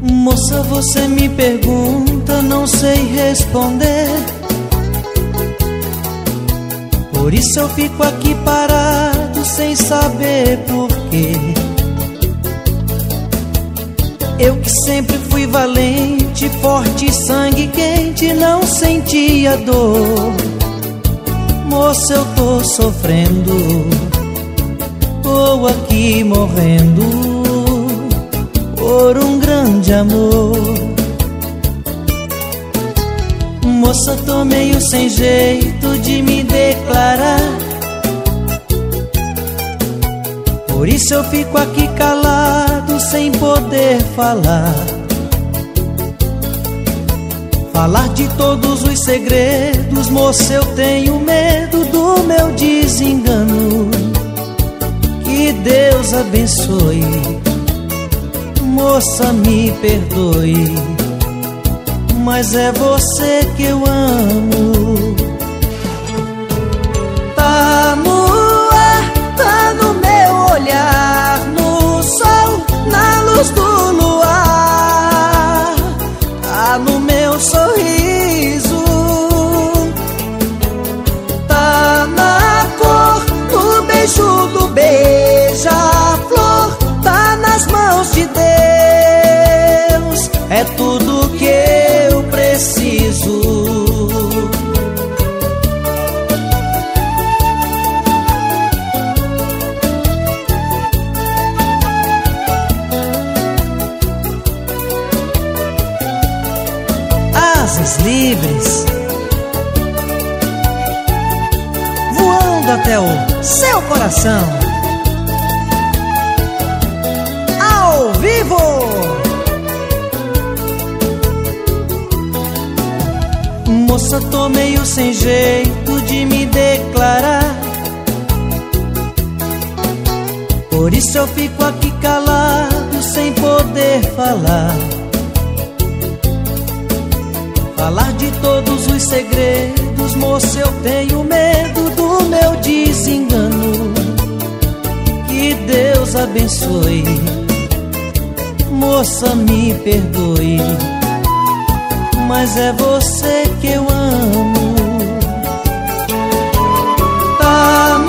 Moça, você me pergunta, não sei responder. Por isso eu fico aqui parado sem saber porquê. Eu que sempre fui valente, forte, sangue quente, não sentia dor. Moça, eu tô sofrendo, tô aqui morrendo por um grande amor. Moça, tô meio sem jeito de me declarar. Por isso eu fico aqui calado sem poder falar. Falar de todos os segredos, moça, eu tenho medo do meu desengano. Que Deus abençoe, moça, me perdoe, mas é você que eu amo. Tá beija-flor, tá nas mãos de Deus, é tudo que eu preciso. asas livres, voando até o seu coração. Moça, tô meio sem jeito de me declarar. Por isso eu fico aqui calado sem poder falar. Falar de todos os segredos, moça, eu tenho medo do meu desengano. Que Deus abençoe, moça, me perdoe, mas é você que eu amo. Tá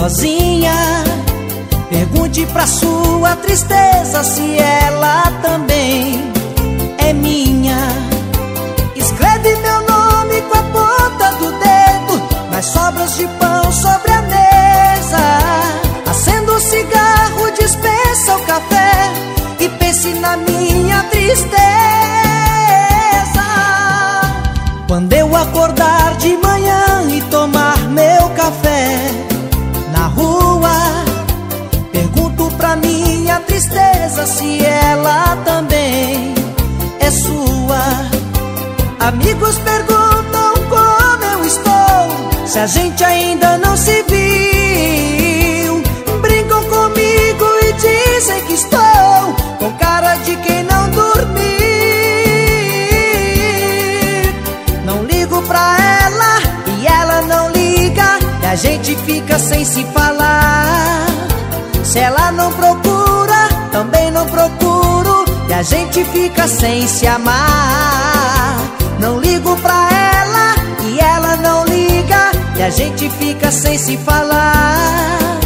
sozinha, pergunte pra sua tristeza se ela também é minha. Escreve meu nome com a ponta do dedo nas sobras de pão sobre a mesa. Acenda o cigarro, dispensa o café e pense na minha tristeza. Quando eu acordar de manhã se ela também é sua. Amigos perguntam como eu estou, se a gente ainda não se viu. Brincam comigo e dizem que estou com cara de quem não dormiu. Não ligo pra ela e ela não liga, e a gente fica sem se falar. Se ela não procura não procuro. E a gente fica sem se amar. Não ligo pra ela e ela não liga. E a gente fica sem se falar.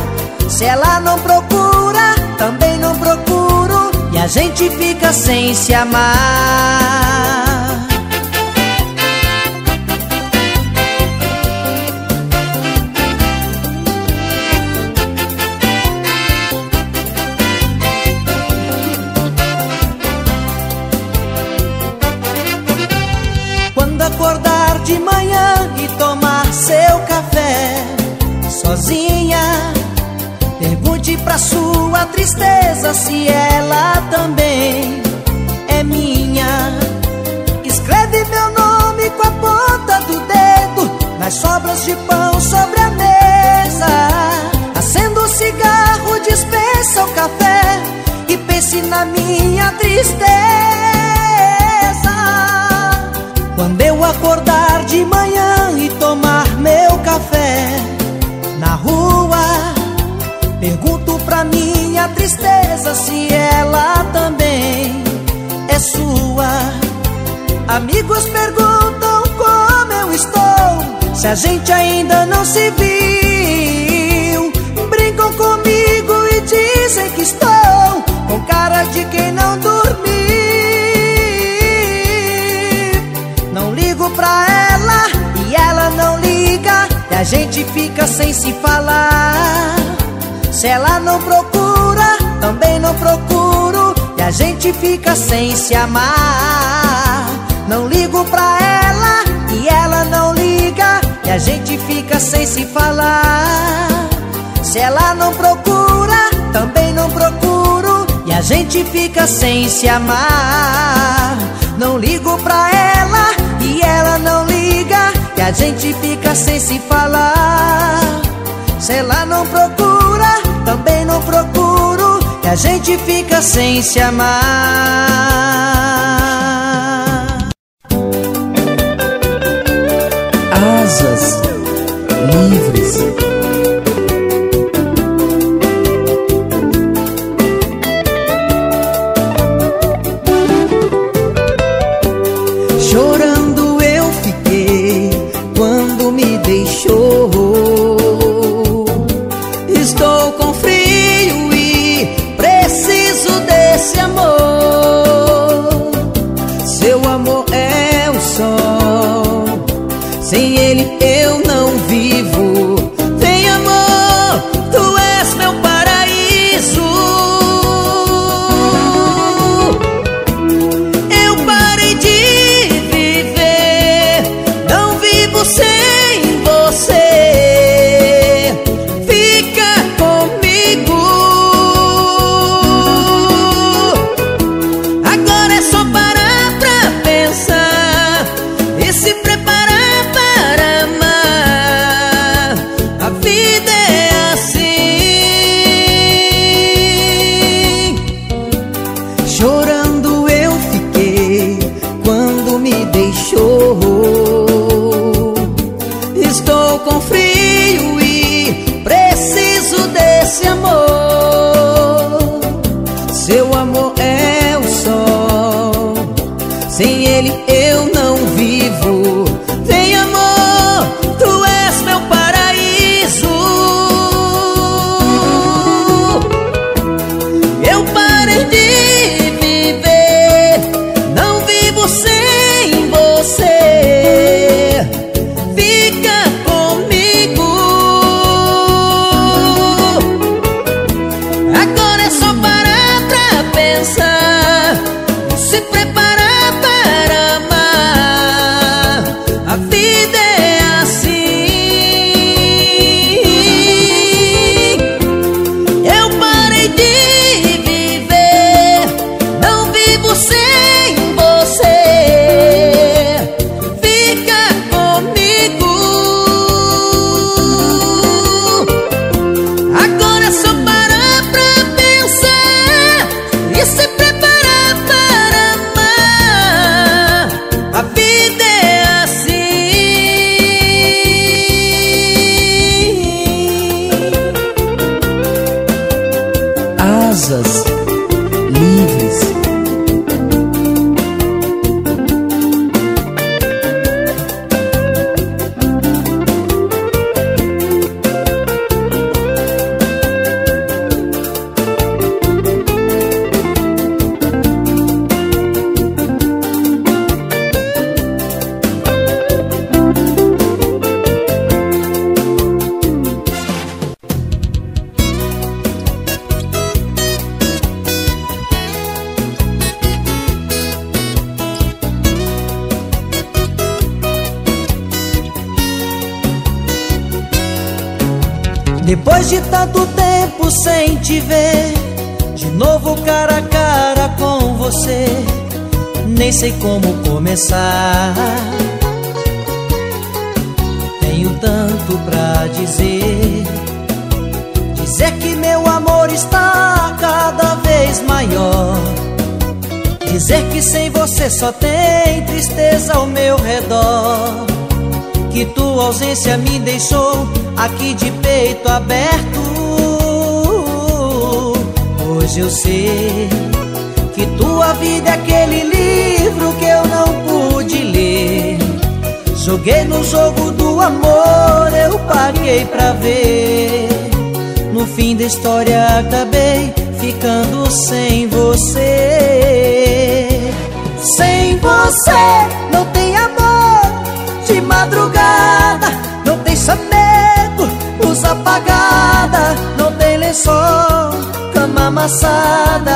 Se ela não procura, também não procuro. E a gente fica sem se amar. Sua tristeza se ela também é minha. Escreve meu nome com a ponta do dedo nas sobras de pão sobre a mesa. Acenda o cigarro, dispensa o café e pense na minha tristeza. Quando eu acordar de manhã e tomar meu café na rua. Pergunto pra minha tristeza se ela também é sua. Amigos perguntam como eu estou, se a gente ainda não se viu. Brincam comigo e dizem que estou com cara de quem não dormiu. Não ligo pra ela e ela não liga e a gente fica sem se falar. Se ela não procura, também não procuro. E a gente fica sem se amar. Não ligo pra ela e ela não liga. E a gente fica sem se falar. Se ela não procura, também não procuro. E a gente fica sem se amar. Não ligo pra ela e ela não liga. E a gente fica sem se falar Se ela não procura, também não procuro E a gente fica sem se amar sei como começar. Tenho tanto pra dizer. Dizer que meu amor está cada vez maior. Dizer que sem você só tem tristeza ao meu redor. Que tua ausência me deixou aqui de peito aberto. Hoje eu sei que tua vida é aquele livro que eu não pude ler. Joguei no jogo do amor, eu paguei pra ver. No fim da história acabei ficando sem você. Sem você não tem amor de madrugada. Não tem chamego, luz apagada. Não tem lençol, cama amassada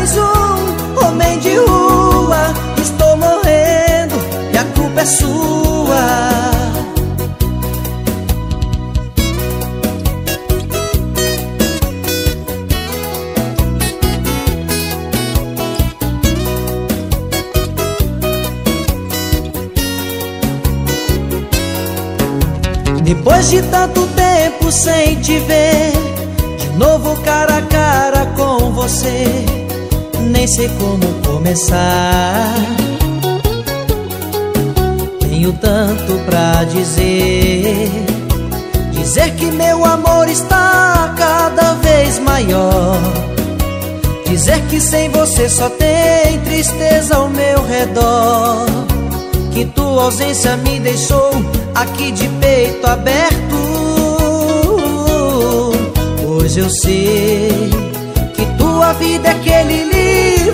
mais um homem de rua. Estou morrendo e a culpa é sua. Depois de tanto tempo sem te ver De novo cara a cara com você Nem sei como começar. Tenho tanto pra dizer. Dizer que meu amor está cada vez maior. Dizer que sem você só tem tristeza ao meu redor. Que tua ausência me deixou aqui de peito aberto. Hoje eu sei que tua vida é aquele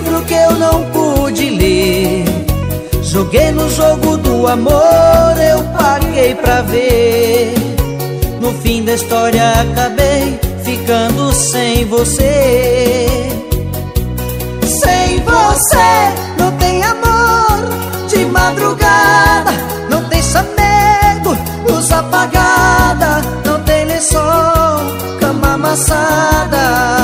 livro que eu não pude ler. Joguei no jogo do amor, eu paguei pra ver. No fim da história acabei ficando sem você. Sem você não tem amor de madrugada. Não tem chamego, luz apagada. Não tem lençol, cama amassada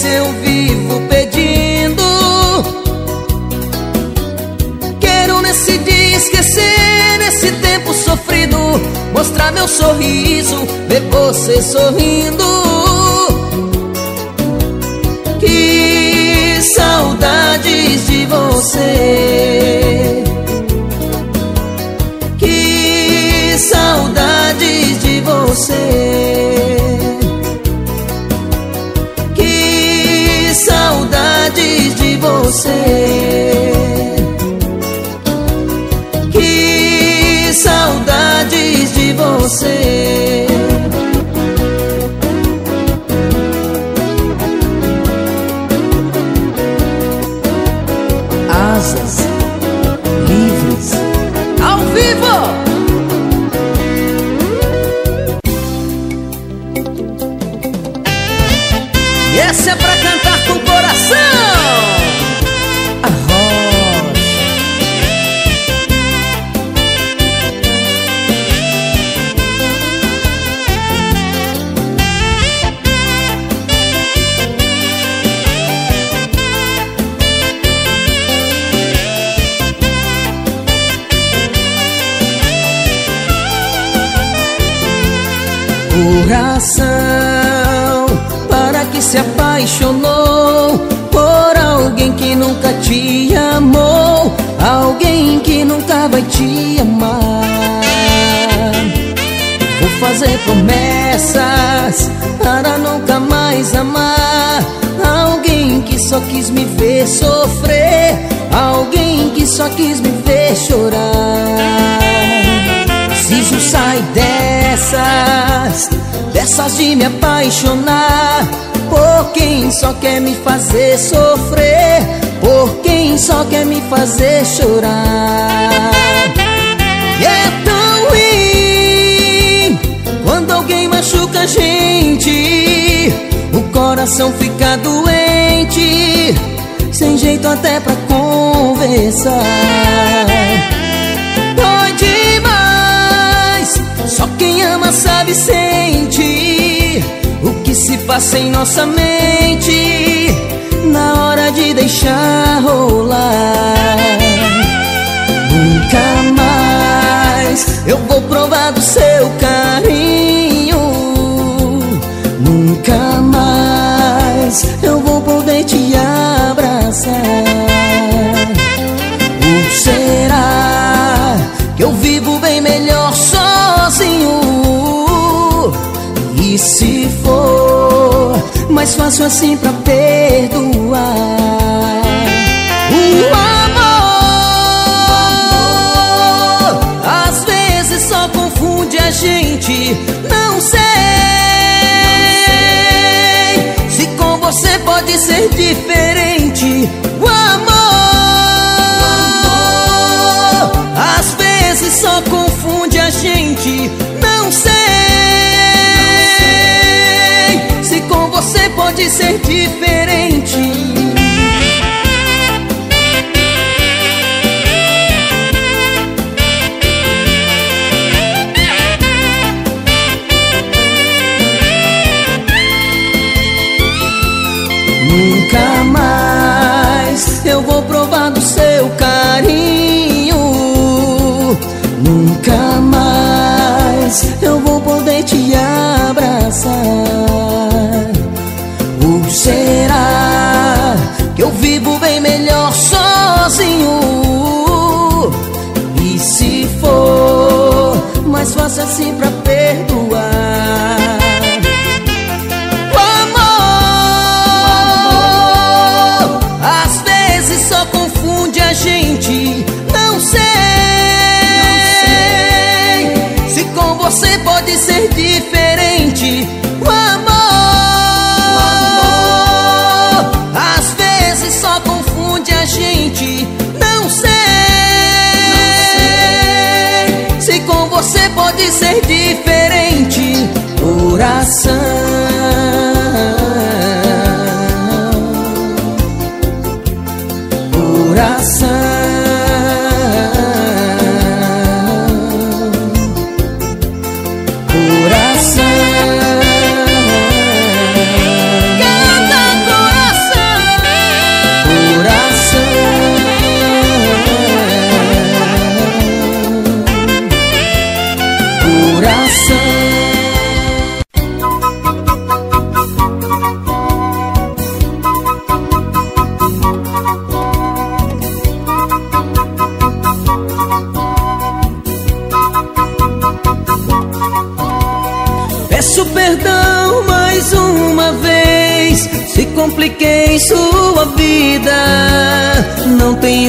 aconteça eu vivo pedindo. Quero nesse dia esquecer esse tempo sofrido. Mostrar meu sorriso, ver você sorrindo. Que saudades de você. Saudades de você. Você. Que saudades de você. Promessas para nunca mais amar. Alguém que só quis me ver sofrer, alguém que só quis me ver chorar. Preciso sair dessas, dessas de me apaixonar. Por quem só quer me fazer sofrer? Por quem só quer me fazer chorar machuca a gente. O coração fica doente Sem jeito até pra conversar. Dói demais Só quem ama sabe sente O que se passa em nossa mente Na hora de deixar rolar. Nunca mais eu vou provar Nunca mais eu vou poder te abraçar Ou será que eu vivo bem melhor sozinho? E se for mais fácil assim pra perdoar? Nunca mais eu vou provar do seu carinho. Nunca mais eu vou poder te abraçar. Ou será que eu vivo bem melhor sozinho? E se for mais fácil assim pra Coração.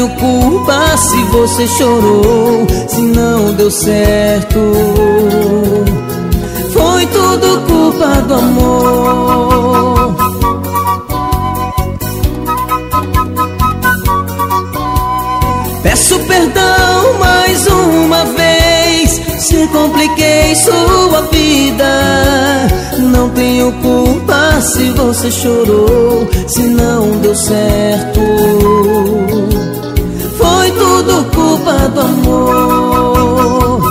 Tenho culpa se você chorou Se não deu certo. Foi tudo culpa do amor. Peço perdão mais uma vez Se compliquei sua vida. Não tenho culpa se você chorou Se não deu certo do amor.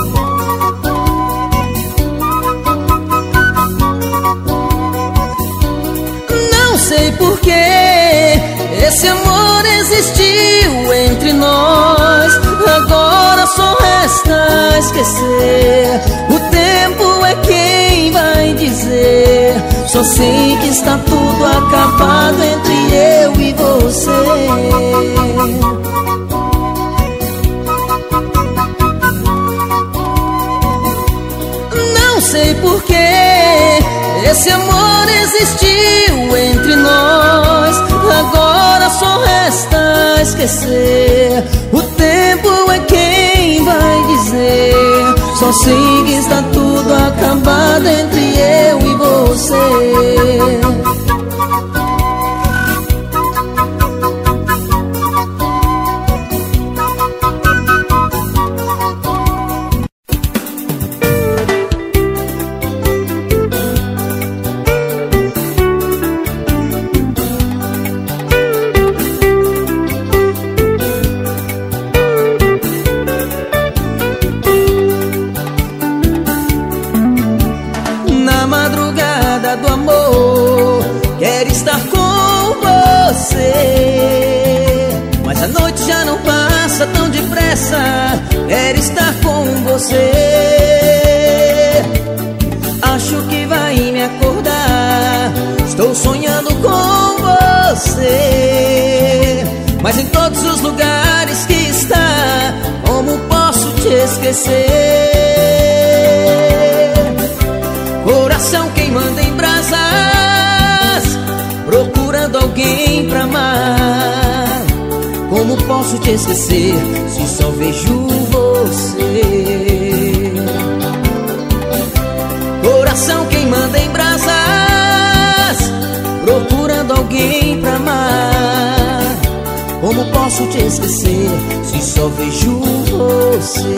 Não sei porquê Esse amor existiu entre nós. Agora só resta esquecer. O tempo é quem vai dizer. Só sei que está tudo acabado entre eu e você esse amor existiu entre nós. Agora só resta esquecer. O tempo é quem vai dizer. Só sei que está tudo acabado entre eu e você. Estou sonhando com você. Mas em todos os lugares que está, como posso te esquecer? Coração queimando em brasas Procurando alguém pra amar Como posso te esquecer Se só vejo você posso te esquecer Se só vejo você.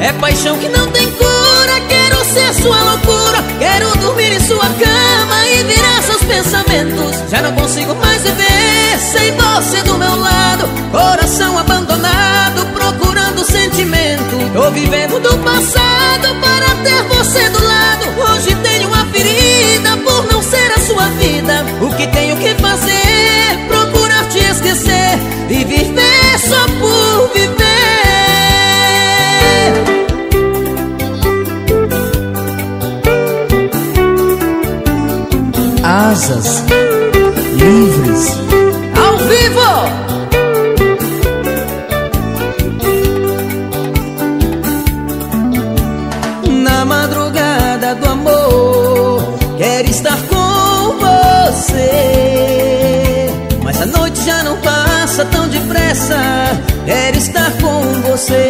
É paixão que não tem cura Quero ser sua loucura. Quero dormir em sua cama E virar seus pensamentos. Já não consigo mais viver Sem você do meu lado. Coração abandonado Procurando sentimento. Tô vivendo do passado Para ter você do lado. Hoje tenho uma ferida Por não ser a sua vida. O que tenho que fazer esquecer E viver só por viver. Asas tão depressa, quero estar com você.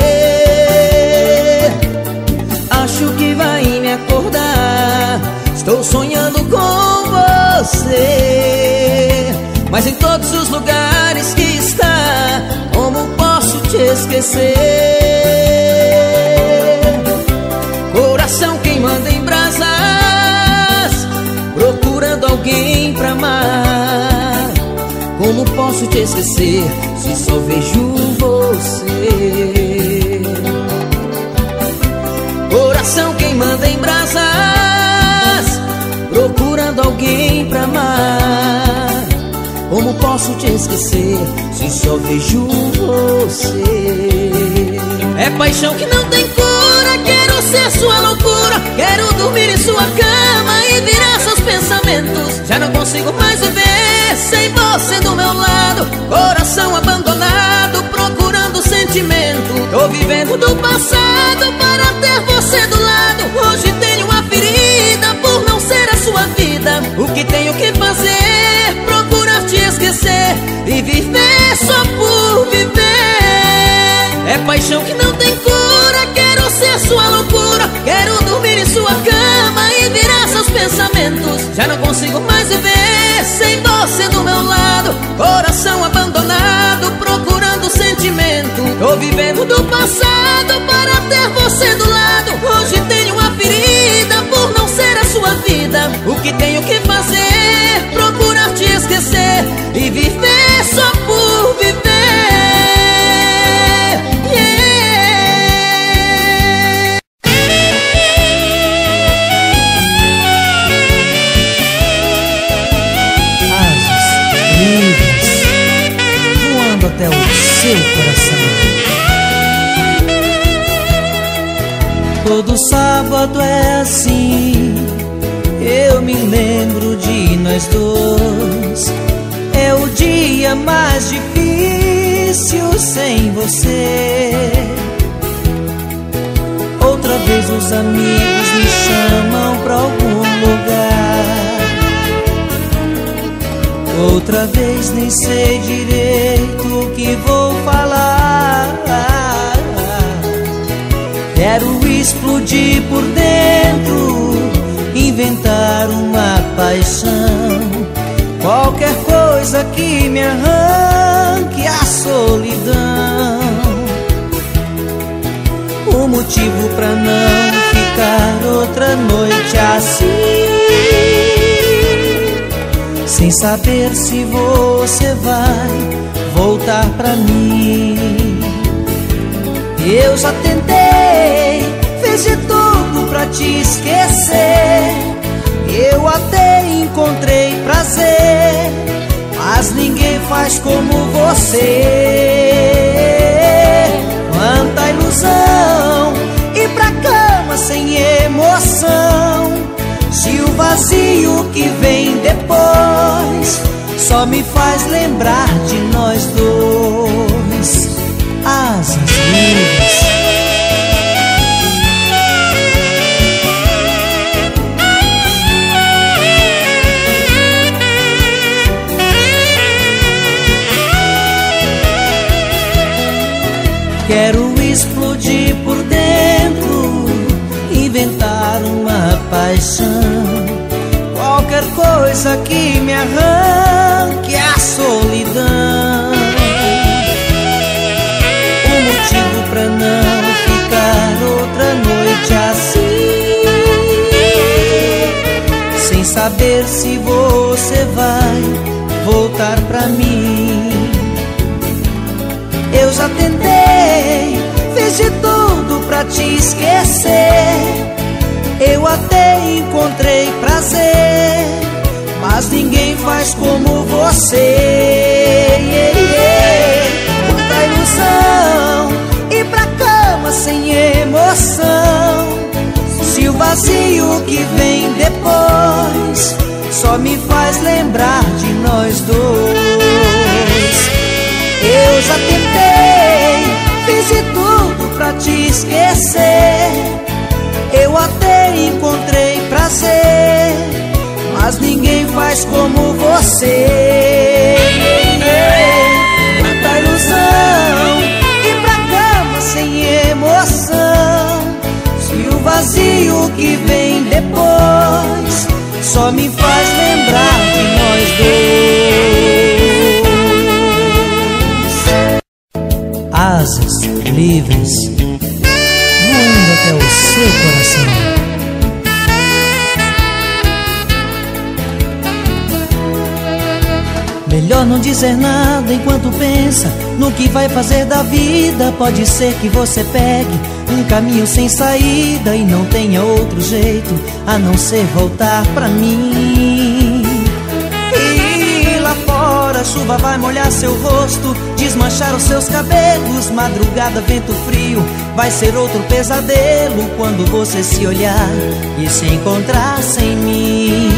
Acho que vai me acordar, estou sonhando com você. Mas em todos os lugares que está, como posso te esquecer? Como posso te esquecer se só vejo você? Coração queimando em brasas, procurando alguém pra amar. Como posso te esquecer se só vejo você? É paixão que não tem cura, quero ser sua loucura, quero dormir em sua cama e virar seus pensamentos. Já não consigo mais viver sem você do meu lado. Coração abandonado, procurando sentimento. Tô vivendo do passado para ter você do lado. Hoje tenho uma ferida por não ser a sua vida. O que tenho que fazer? Procurar te esquecer E viver só por viver. É paixão que não tem cura Ser sua loucura. Quero dormir em sua cama e virar seus pensamentos. Já não consigo mais viver sem você do meu lado. Coração abandonado, procurando sentimento. Tô vivendo do passado para ter você do lado. Hoje tenho uma ferida por não ser a sua vida. O que tenho que fazer? Procurar te esquecer e viver só Todo sábado é assim, eu me lembro de nós dois. É o dia mais difícil sem você. Outra vez os amigos me chamam pra algum lugar. Outra vez nem sei direito o que vou Quero explodir por dentro, inventar uma paixão. Qualquer coisa que me arranque a solidão. O motivo pra não ficar outra noite assim sem saber se você vai voltar pra mim. Eu já tentei, fiz de tudo pra te esquecer. Eu até encontrei prazer, mas ninguém faz como você. Quanta ilusão, ir pra cama sem emoção se o vazio que vem depois só me faz lembrar de nós dois, paixão qualquer coisa que me arranque a solidão. Um motivo pra não ficar outra noite assim, sem saber se você vai voltar pra mim. Eu já tentei, fiz de tudo pra te esquecer. Até encontrei prazer, mas ninguém faz como você. Quanta ilusão, ir pra cama sem emoção. Se o vazio que vem depois só me faz lembrar de nós dois. Eu já tentei, fiz de tudo pra te esquecer. Eu até encontrei prazer, mas ninguém faz como você. Quanta ilusão, ir pra cama sem emoção. Se o vazio que vem depois só me faz lembrar de nós dois. Asas livres seu coração. Melhor não dizer nada enquanto pensa no que vai fazer da vida. Pode ser que você pegue um caminho sem saída e não tenha outro jeito a não ser voltar pra mim. E lá fora a chuva vai molhar seu rosto, desmanchar os seus cabelos. Madrugada, vento frio, vai ser outro pesadelo quando você se olhar e se encontrar sem mim.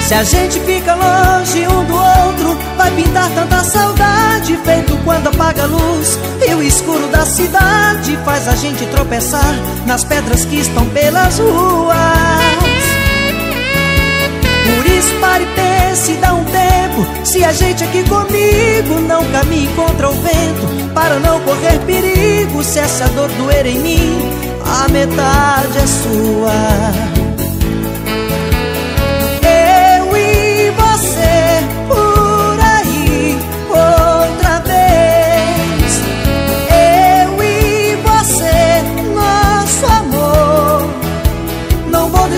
Se a gente fica longe um do outro, vai pintar tanta saudade, feito quando apaga a luz e o escuro da cidade faz a gente tropeçar nas pedras que estão pelas ruas. Isso pare pense, dá um tempo. Se a gente aqui comigo não caminhe contra o vento Para não correr perigo Se essa dor doer em mim A metade é sua.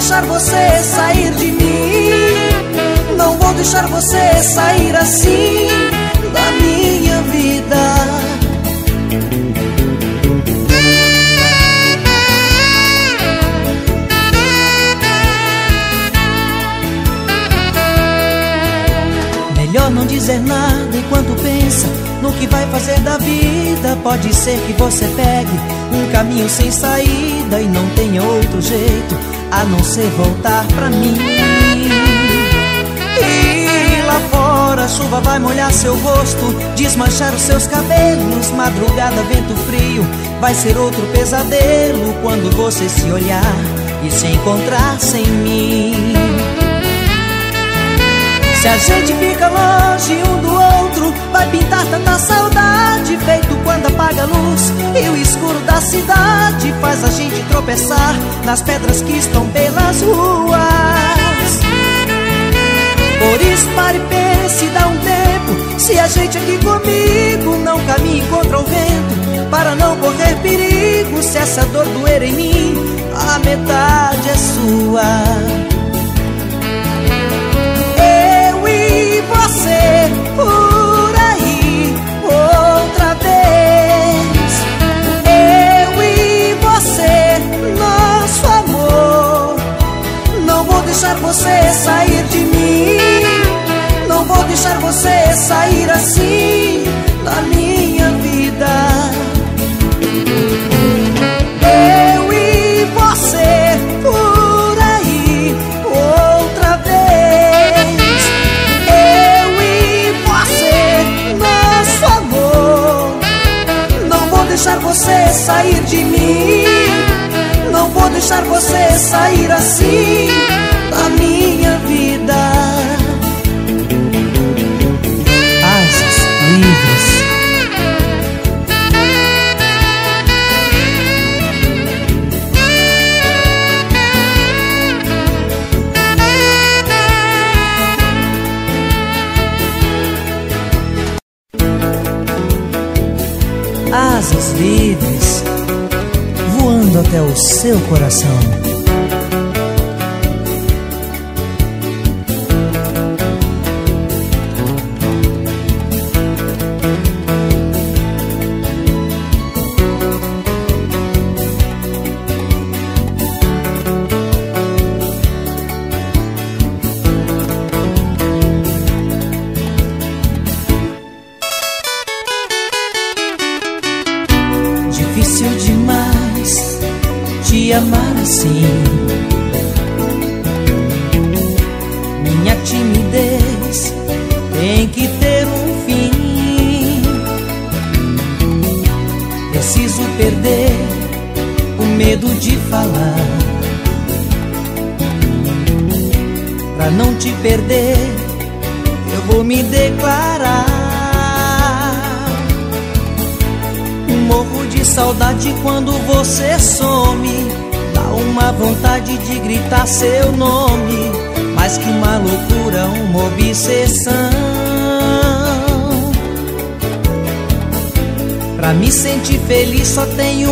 Deixar você sair deixar você sair assim da minha vida. Melhor não dizer nada enquanto pensa no que vai fazer da vida. Pode ser que você pegue um caminho sem saída e não tenha outro jeito a não ser voltar pra mim. E lá fora a chuva vai molhar seu rosto, desmanchar os seus cabelos. Madrugada, vento frio, vai ser outro pesadelo quando você se olhar e se encontrar sem mim. Se a gente fica longe um do outro, vai pintar tanta saudade, feito quando apaga a luz e o escuro da cidade faz a gente tropeçar nas pedras que estão pelas ruas. Por isso pare e pense, dá um tempo, se a gente aqui comigo não caminha contra o vento, para não correr perigo, se essa dor doer em mim, a metade é sua. você por aí outra vez. Eu e você, nosso amor. Não vou deixar você sair de mim. Vou deixar você sair assim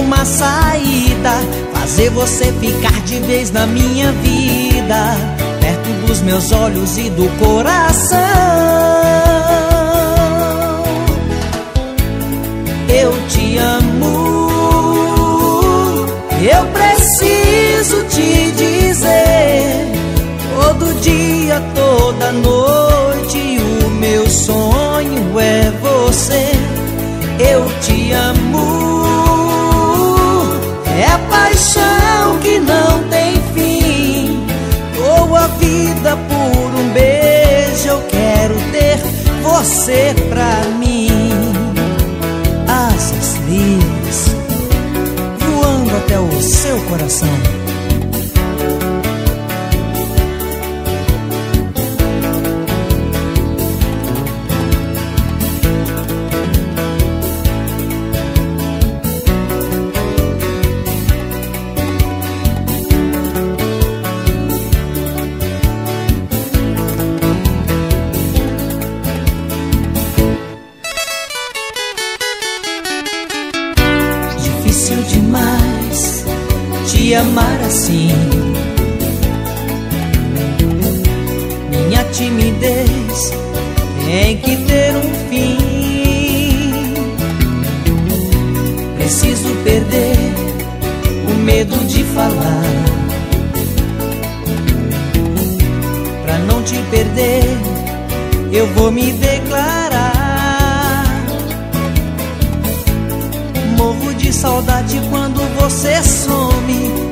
uma saída: fazer você ficar de vez na minha vida, perto dos meus olhos e do coração. Eu te amo, eu preciso te dizer todo dia, toda noite. O meu sonho é você. Eu te amo. você pra mim. Asas livres, voando até o seu coração. assim. Minha timidez tem que ter um fim. Preciso perder o medo de falar. Pra não te perder, eu vou me declarar. Morro de saudade quando você some.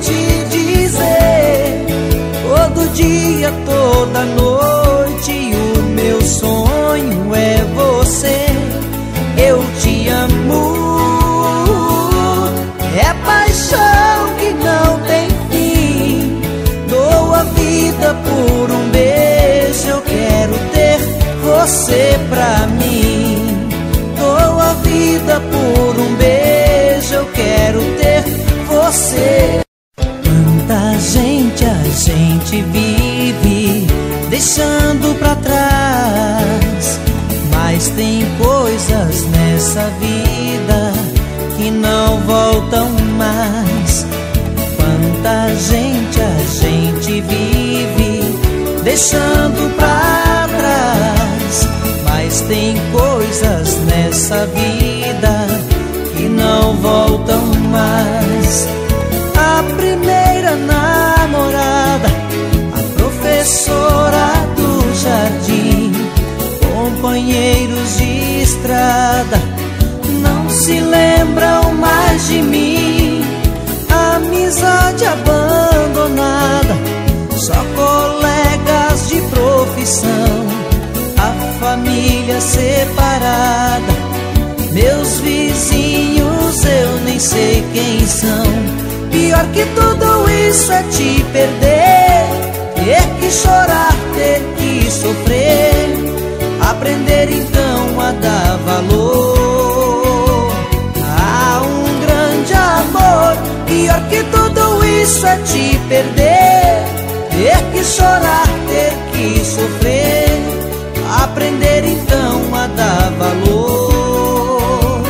te dizer. Todo dia, toda noite, o meu sonho é você. Eu te amo, é paixão que não tem fim. Dou a vida por um beijo eu quero ter você pra mim Dou a vida por um beijo eu quero ter você gente vive deixando pra trás Mas tem coisas nessa vida que não voltam mais Quanta gente a gente vive deixando pra trás. Mas tem coisas nessa vida que não voltam mais. Não se lembram mais de mim. Amizade abandonada, só colegas de profissão, a família separada, meus vizinhos eu nem sei quem são. Pior que tudo isso é te perder, ter que chorar, ter que sofrer, aprender então dar valor a um grande amor. Pior que tudo isso é te perder ter que chorar, ter que sofrer, aprender então a dar valor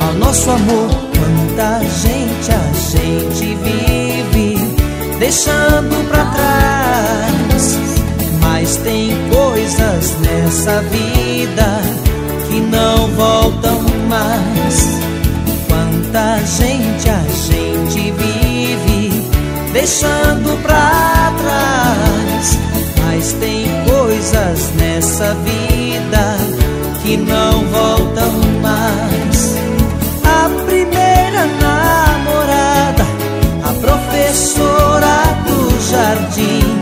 ao nosso amor. Quanta gente a gente vive deixando pra trás, mas tem coisas nessa vida que não voltam mais. Quanta gente a gente vive deixando pra trás. Mas tem coisas nessa vida que não voltam mais. A primeira namorada, a professora do jardim,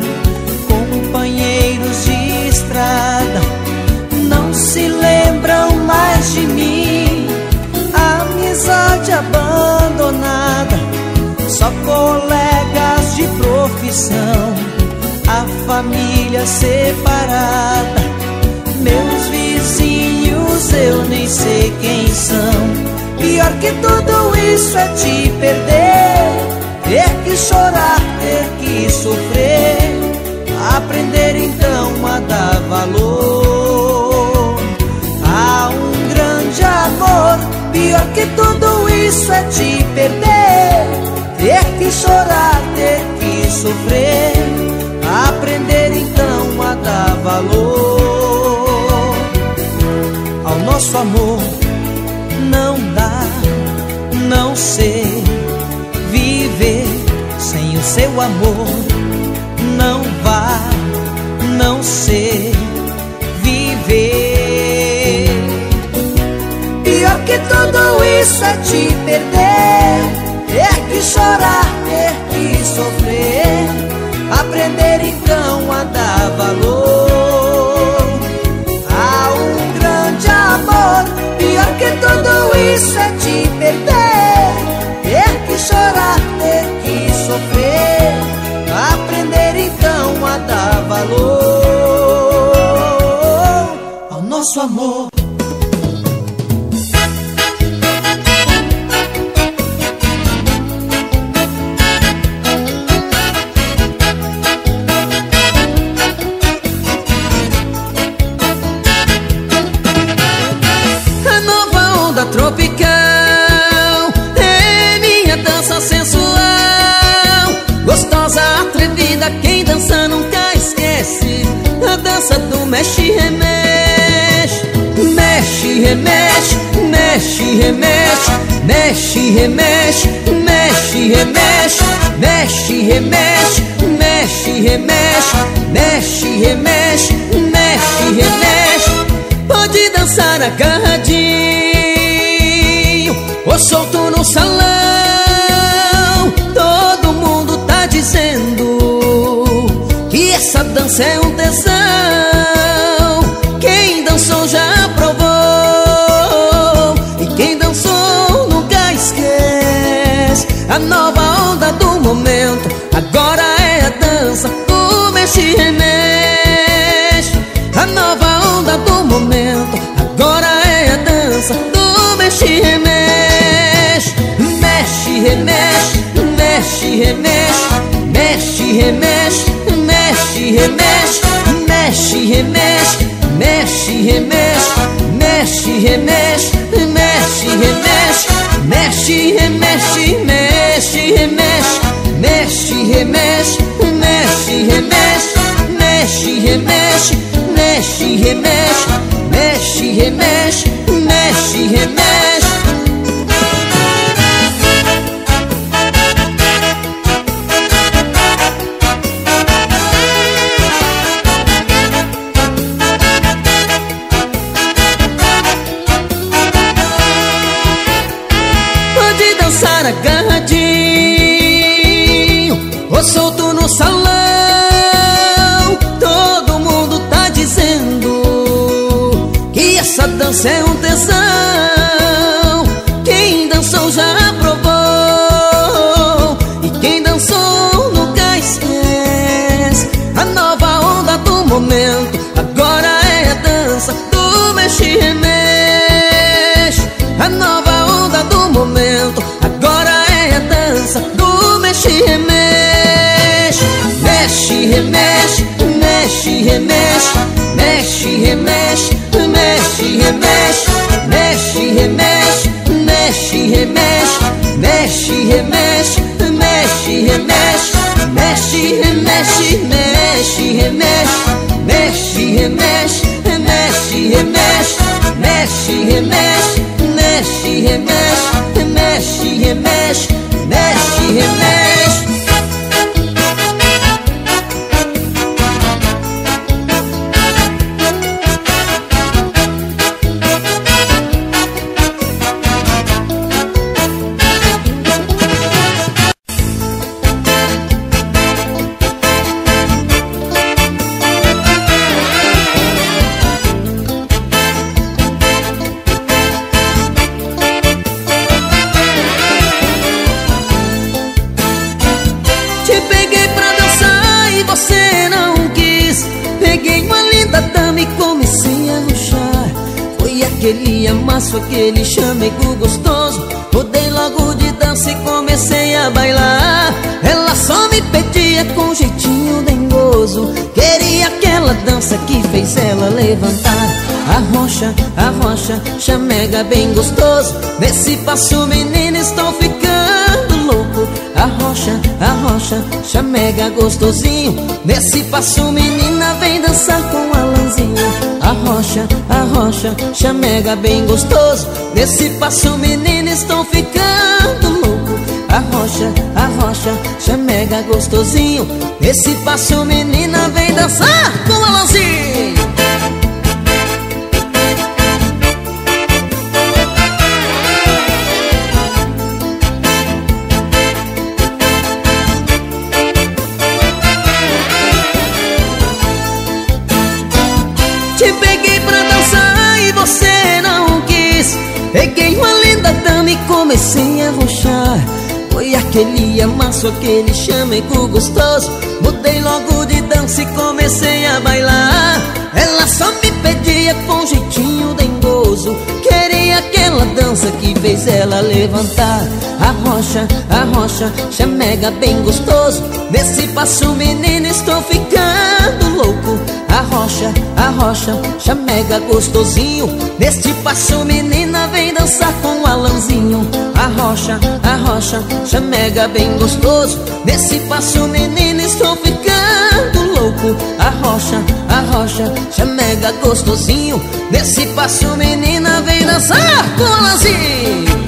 a família separada, meus vizinhos eu nem sei quem são. Pior que tudo isso é te perder, ter que chorar, ter que sofrer, aprender então a dar valor a um grande amor. Pior que tudo isso é te perder ter que chorar, sofrer, aprender então a dar valor ao nosso amor. Não dá, não sei viver sem o seu amor. Não vá, não sei viver. Pior que tudo isso é te perder. Ter que chorar, ter sofrer. Aprender então a dar valor a um grande amor. Pior que tudo isso é te perder. Ter que chorar, ter que sofrer. Aprender então a dar valor ao nosso amor. Remexe, mexe, remexe, mexe, remexe, mexe, remexe, mexe, remexe, mexe, remexe, mexe, remexe, mexe, remexe. Pode dançar agarradinho ou solto no salão. Todo mundo tá dizendo que essa dança é um tesão. A nova onda do momento. Agora é a dança do mexe remexe A nova onda do momento. Agora é a dança do mexe remexe Mexe remexe, mexe remexe Mexe remexe, mexe remexe Mexe remexe, mexe remexe Mexe remexe, mexe remexe Mexe remexe, mexe, remexe, mexe, remexe, mexe, remexe, mexe, remexe. Mexe, remexe, mexe, remexe, mexe, remexe, mexe, remexe, mexe, remexe, mexe, remexe, mexe, remexe, aquele amasso, aquele chamego gostoso. Mudei logo de dança e comecei a bailar. Ela só me pedia com jeitinho dengoso Queria aquela dança que fez ela levantar. A rocha, a rocha, chamega bem gostoso. Nesse passo menina estou ficando louco. A rocha, a rocha, chamega gostosinho. Nesse passo menina vem dançar com Alanzinho Arrocha, arrocha, chamega bem gostoso. Nesse passo menino estão ficando louco. Arrocha, arrocha, chamega gostosinho. Nesse passo menina vem dançar com o Alonzinho aquele amasso, aquele chamego gostoso. Mudei logo de dança e comecei a bailar. Ela só me pedia com jeitinho dengoso Queria aquela dança que fez ela levantar. A rocha, a rocha, chamega bem gostoso. Nesse passo menino estou ficando louco. A rocha, a rocha, chamega gostosinho. Neste passo menina vem dançar com o Alanzinho. A rocha, a rocha, chamega bem gostoso. Nesse passo menina estou ficando louco. A rocha, a rocha, chamega gostosinho. Nesse passo menina vem dançar com o Alanzinho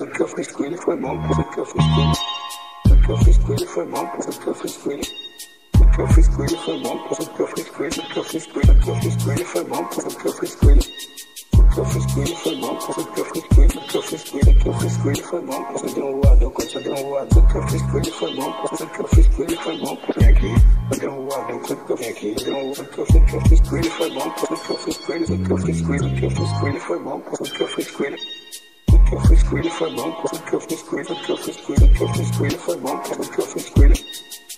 El que fui escolhi foi mal, el que fui escolhi. El que fui escolhi foi mal, el que fui escolhi. El que fui escolhi foi mal, el que fui escolhi. El que fui escolhi, el que fui escolhi foi mal, el que fui escolhi. El que fui escolhi foi mal, el que fui escolhi. El que fui escolhi, el que fui escolhi foi mal, el que deu lado, eu conto deu lado. El que fui escolhi foi mal, el que fui escolhi foi mal, vem aqui. Deu lado, eu conto que eu vim aqui. Deu lado, que eu fui que eu fui escolhi foi mal, el eu fui escolhi, el que eu fui escolhi, el que eu fui escolhi foi mal, el que eu fui escolhi. que eu fiz com ele foi bom, tudo que eu fiz com ele, que eu fiz com ele, que eu fiz com ele foi bom, tudo que eu fiz com ele.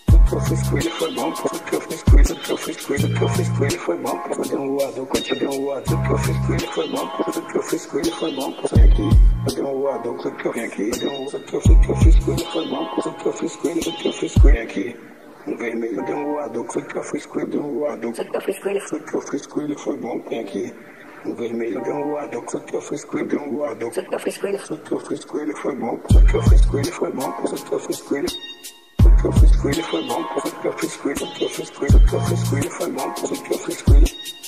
Tudo que eu fiz com ele foi bom, tudo que eu fiz com ele, que eu fiz com ele, que eu fiz com ele foi bom. Quando deu um azul, quando deu um azul, tudo que eu fiz com ele foi bom, tudo que eu fiz com ele foi bom. Vem aqui, eu fiz um voador, tudo que eu vim aqui, deu um fiz, que eu fiz com ele foi bom, tudo que eu fiz com ele, tudo que eu fiz com ele aqui. Um vermelho deu um voador, tudo que eu fiz com ele, deu um voador. Que eu fiz com tudo que eu fiz com ele foi bom, vem aqui. O vermelho deu um guardão, só que eu fiz com ele deu um guardão. Só que eu fiz com ele. Só que eu fiz com ele foi bom. Só que eu fiz com ele foi bom. Só que eu fiz com ele. Só que eu fiz com ele foi bom. Só que eu fiz com ele. Só que eu fiz com ele. Só que eu fiz com ele foi bom. Só que eu fiz com ele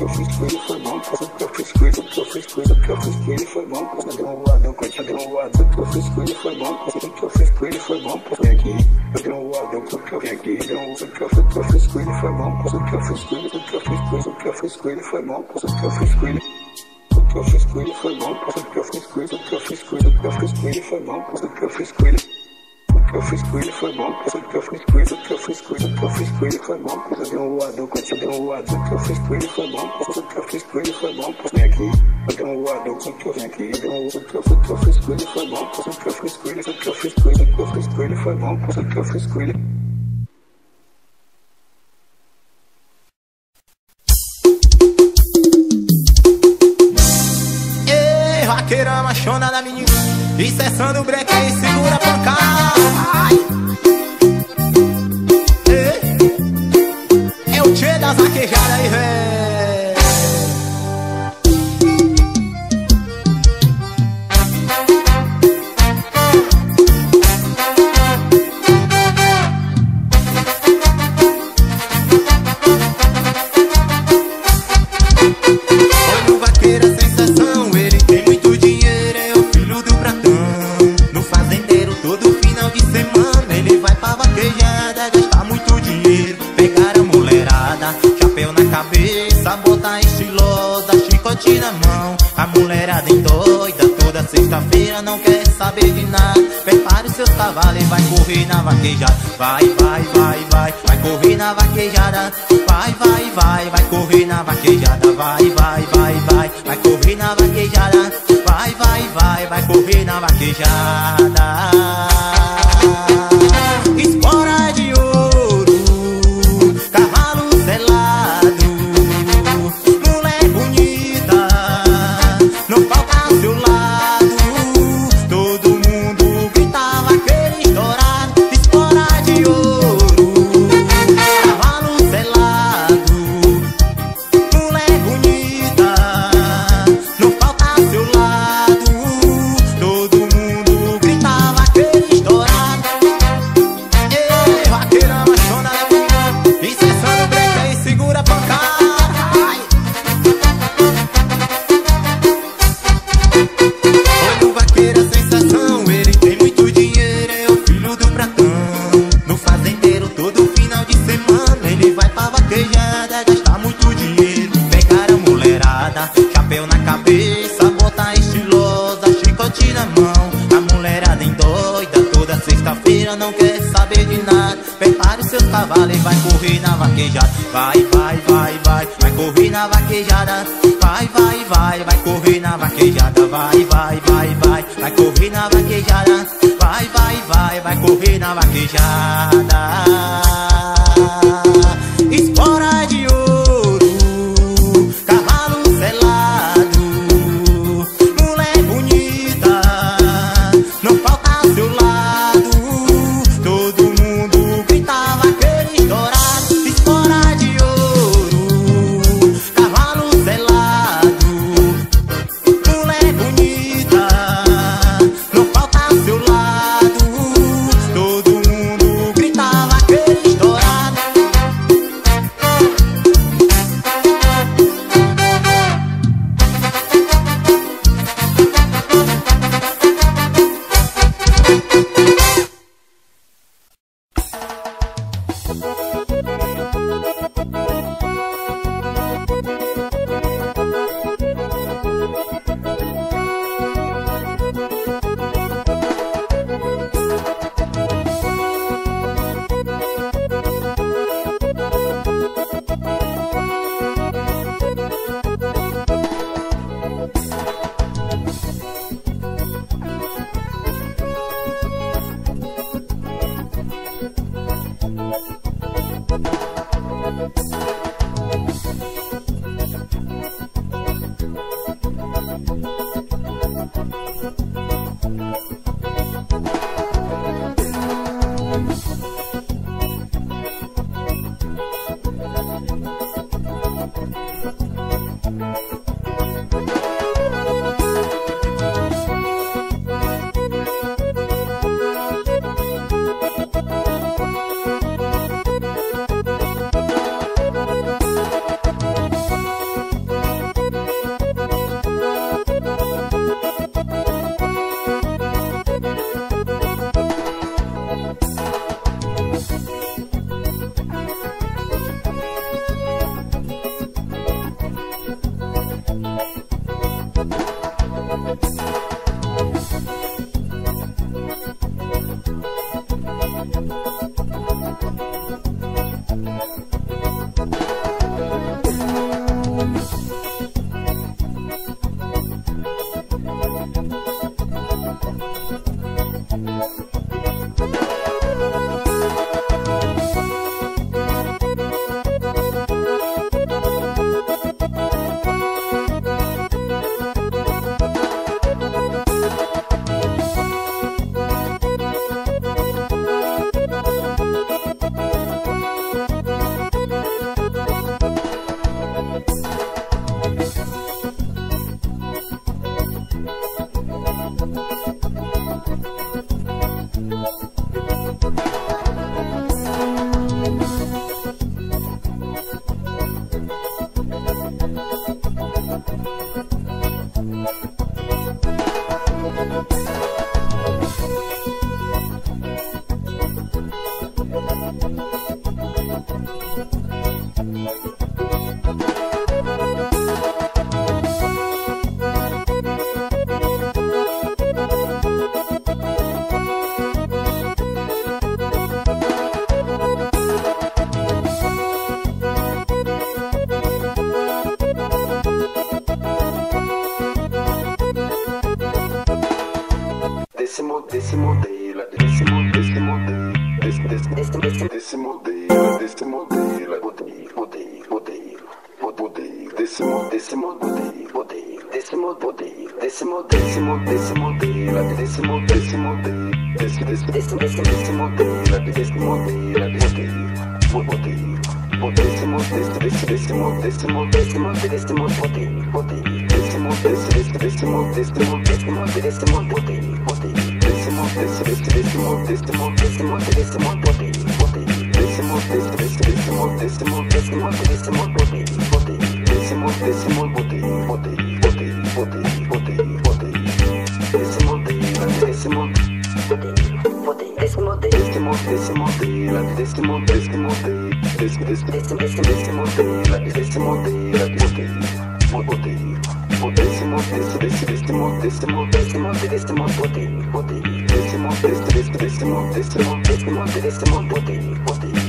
que eu fiz com ele foi bom, tudo que eu fiz com ele, tudo que eu fiz com ele, tudo que eu fiz com ele foi bom, tudo que eu voador, tudo que eu voador, tudo que eu fiz com ele foi bom, tudo que eu fiz com ele foi bom, tudo aqui, tudo que eu voador, tudo que eu vim aqui, tudo que eu fiz, tudo que eu fiz com ele foi bom, tudo que eu fiz com ele, tudo que eu fiz com ele, tudo que eu fiz com ele foi bom, tudo que eu fiz com ele que eu fiz com ele foi bom, tudo que eu fiz com ele, tudo que eu fiz com ele, tudo que eu fiz com ele foi bom, tudo que eu fiz com ele que eu fiz com ele foi bom, que eu fiz com que eu fiz com que eu fiz com ele foi bom, que eu dei um voador, que eu te dei um voador, que eu fiz com ele foi bom, que eu fiz com ele foi bom, que eu vim aqui, eu dei um voador, que eu vim aqui, dei um voador, que eu fiz com ele foi bom, que eu fiz com ele, que eu fiz com que eu fiz com ele foi bom, que eu fiz com ele. Ei, machona da menina, incessando o breque, segura a que ya la vai correr na vaquejada. Vai, vai, vai, vai, vai correr na vaquejada. Vai, vai, vai, vai correr na vaquejada. Vai, vai, vai, vai, vai correr na vaquejada. Vai, vai, vai, vai correr na vaquejada. Na cabeça, bota estilosa, chicote na mão. A mulherada em doida, toda sexta-feira não quer saber de nada. Prepare os seus cavalos e vai correr na vaquejada. Vai, vai, vai, vai, vai correr na vaquejada. Vai, vai, vai, vai correr na vaquejada. Vai, vai, vai, vai, vai correr na vaquejada. Vai, vai, vai, vai correr na vaquejada. desse modelo, modelo, modelo, modelo, modelo, desse modelo, desse modelo, modelo, desse modelo, desse modelo, desse modelo, desse modelo, desse modelo, desse modelo, desse desse desse desse desse modelo, desse modelo, modelo, modelo. Desse modelo, desse desse modelo, desse modelo, desse modelo, desse modelo, modelo, desse modelo, desse desse modelo, desse modelo, desse modelo, desse modelo, modelo, desse modelo, desse desse modelo, desse modelo, desse modelo, desse modelo, modelo décimos, décimos, décimos, décimos, décimos, bote, bote, décimos, décimos, bote, bote, bote, bote, bote, bote, décimos, décimos, bote, bote, décimos, décimos, décimos, de la décimos, décimos, de décimos, décimos, de la décimos, de la bote, bote, bote, décimos, décimos, décimos, décimos, décimos, décimos, bote, bote, décimos, décimos, décimos, décimos, décimos, décimos, bote, bote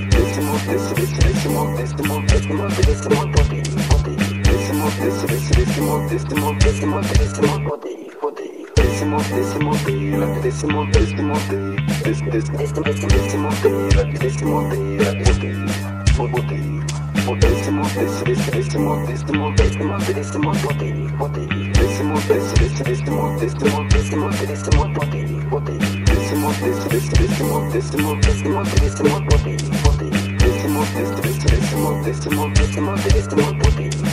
what system, whoop system, whoop system, whoop whoopie.